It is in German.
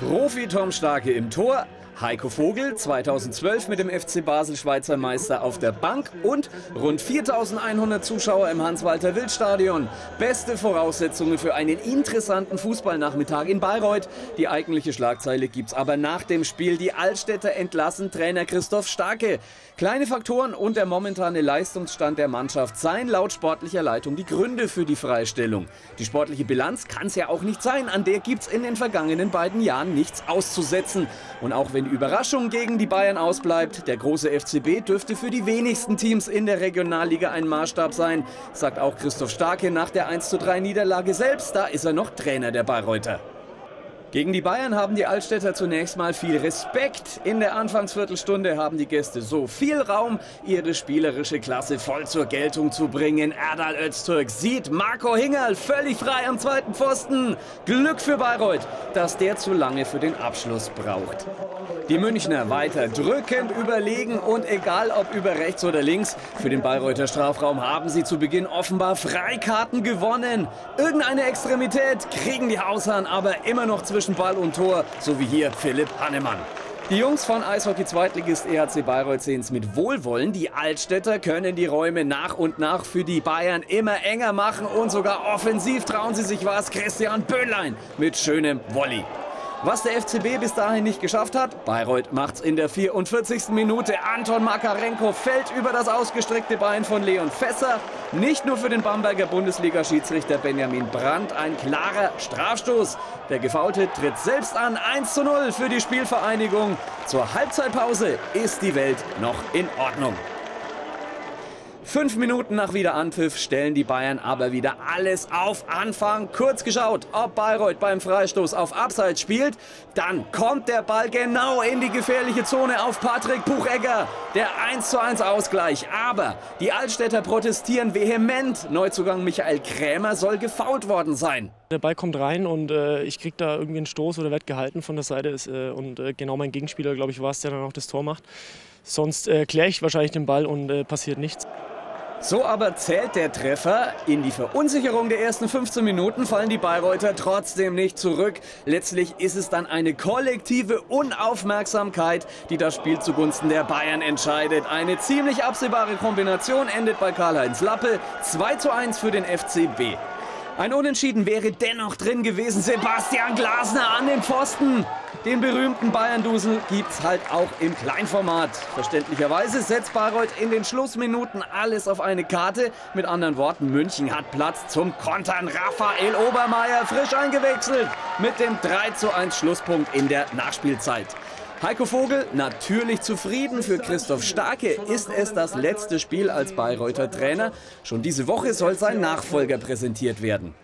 Profi Tom Starke im Tor, Heiko Vogel 2012 mit dem FC Basel Schweizer Meister auf der Bank und rund 4100 Zuschauer im Hans-Walter-Wild-Stadion. Beste Voraussetzungen für einen interessanten Fußballnachmittag in Bayreuth. Die eigentliche Schlagzeile gibt's aber nach dem Spiel. Die Altstädter entlassen Trainer Christoph Starke. Kleine Faktoren und der momentane Leistungsstand der Mannschaft seien laut sportlicher Leitung die Gründe für die Freistellung. Die sportliche Bilanz kann es ja auch nicht sein. An der gibt's in den vergangenen beiden Jahren nichts auszusetzen. Und auch wenn Überraschung gegen die Bayern ausbleibt, der große FCB dürfte für die wenigsten Teams in der Regionalliga ein Maßstab sein, sagt auch Christoph Starke nach der 1:3 Niederlage selbst. Da ist er noch Trainer der Bayreuther. Gegen die Bayern haben die Altstädter zunächst mal viel Respekt. In der Anfangsviertelstunde haben die Gäste so viel Raum, ihre spielerische Klasse voll zur Geltung zu bringen. Erdal Öztürk sieht Marco Hingerl völlig frei am zweiten Pfosten. Glück für Bayreuth, dass der zu lange für den Abschluss braucht. Die Münchner weiter drückend überlegen und egal ob über rechts oder links, für den Bayreuther Strafraum haben sie zu Beginn offenbar Freikarten gewonnen. Irgendeine Extremität kriegen die Hausherren aber immer noch zwischen zwischen Ball und Tor, so wie hier Philipp Hannemann. Die Jungs von Eishockey-Zweitligist EHC Bayreuth sehen es mit Wohlwollen. Die Altstädter können die Räume nach und nach für die Bayern immer enger machen und sogar offensiv trauen sie sich was. Christian Böhnlein mit schönem Volley. Was der FCB bis dahin nicht geschafft hat, Bayreuth macht's in der 44. Minute. Anton Makarenko fällt über das ausgestreckte Bein von Leon Fässer. Nicht nur für den Bamberger Bundesliga-Schiedsrichter Benjamin Brandt ein klarer Strafstoß. Der Gefaulte tritt selbst an. 1 zu 0 für die Spielvereinigung. Zur Halbzeitpause ist die Welt noch in Ordnung. Fünf Minuten nach Wiederanpfiff stellen die Bayern aber wieder alles auf Anfang. Kurz geschaut, ob Bayreuth beim Freistoß auf Abseits spielt. Dann kommt der Ball genau in die gefährliche Zone auf Patrick Buchegger. Der 1:1 Ausgleich. Aber die Altstädter protestieren vehement. Neuzugang Michael Krämer soll gefault worden sein. Der Ball kommt rein und äh, ich kriege da irgendwie einen Stoß oder werde gehalten von der Seite. Ist, äh, und äh, genau mein Gegenspieler, glaube ich, war es, der dann auch das Tor macht. Sonst äh, kläre ich wahrscheinlich den Ball und äh, passiert nichts. So aber zählt der Treffer. In die Verunsicherung der ersten 15 Minuten fallen die Bayreuther trotzdem nicht zurück. Letztlich ist es dann eine kollektive Unaufmerksamkeit, die das Spiel zugunsten der Bayern entscheidet. Eine ziemlich absehbare Kombination endet bei Karl-Heinz Lappe. 2 zu 1 für den FCB. Ein Unentschieden wäre dennoch drin gewesen. Sebastian Glasner an den Pfosten. Den berühmten Bayern-Dusel gibt's halt auch im Kleinformat. Verständlicherweise setzt Bayreuth in den Schlussminuten alles auf eine Karte. Mit anderen Worten, München hat Platz zum Kontern. Raphael Obermeier frisch eingewechselt mit dem 3 zu 1 Schlusspunkt in der Nachspielzeit. Heiko Vogel natürlich zufrieden. Für Christoph Starke ist es das letzte Spiel als Bayreuther Trainer. Schon diese Woche soll sein Nachfolger präsentiert werden.